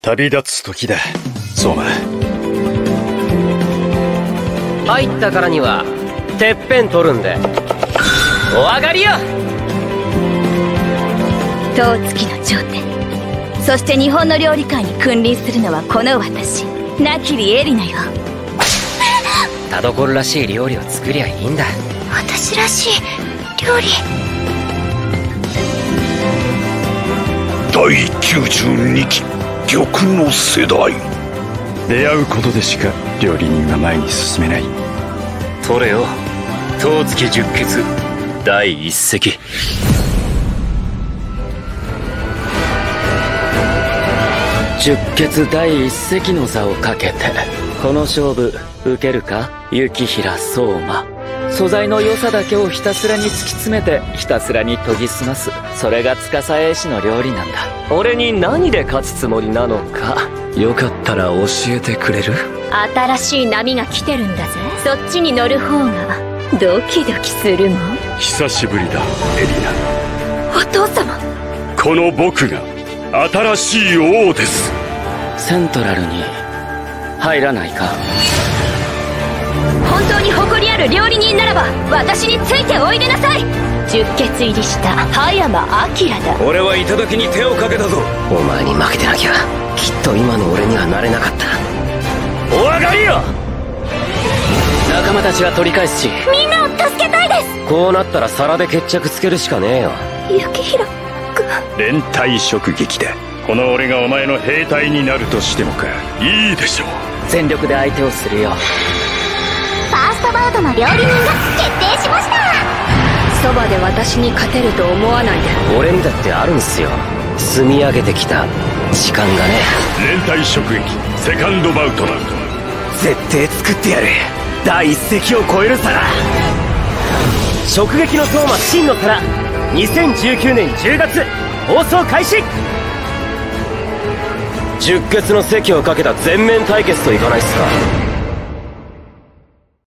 旅立つ時だ。相馬入ったからにはてっぺん取るんで。お上がりよ。塔月の頂点。そして日本の料理界に君臨するのはこの私。ナキリエリナよ。田所らしい料理を作りゃいいんだ。私らしい料理。第92期玉の世代。出会うことでしか料理人は前に進めない。取れよ。当月十傑。第一席。十傑第一席の座をかけてこの勝負受けるか？雪平相馬素材の良さだけをひたすらに突き詰めてひたすらに研ぎ澄ます。それが司英師の料理なんだ。俺に何で勝つつもりなのか。よかったら教えてくれる？新しい波が来てるんだぜ。そっちに乗る方が。ドキドキするもん。久しぶりだ。エリナ。お父様。この僕が新しい王です。セントラルに入らないか？本当に誇りある料理人ならば私についておいでなさい。十血入りした葉山明だ。俺は頂に手をかけたぞ。お前に負けてなきゃきっと今の俺にはなれなかった。お上がりよ！仲間たちは取り返すしみんなを助けたいです。こうなったら皿で決着つけるしかねえよ。雪平連帯食撃だ。この俺がお前の兵隊になるとしてもか。いいでしょう。全力で相手をするよストバウトの料理人が決定しました。そばで私に勝てると思わないで。俺にだってあるんすよ。積み上げてきた時間がね。連帯食撃セカンドバウトだ絶対作ってやる。第一席を超える皿直撃の相馬真の皿。2019年10月。放送開始。十決の席をかけた全面対決といかないっすか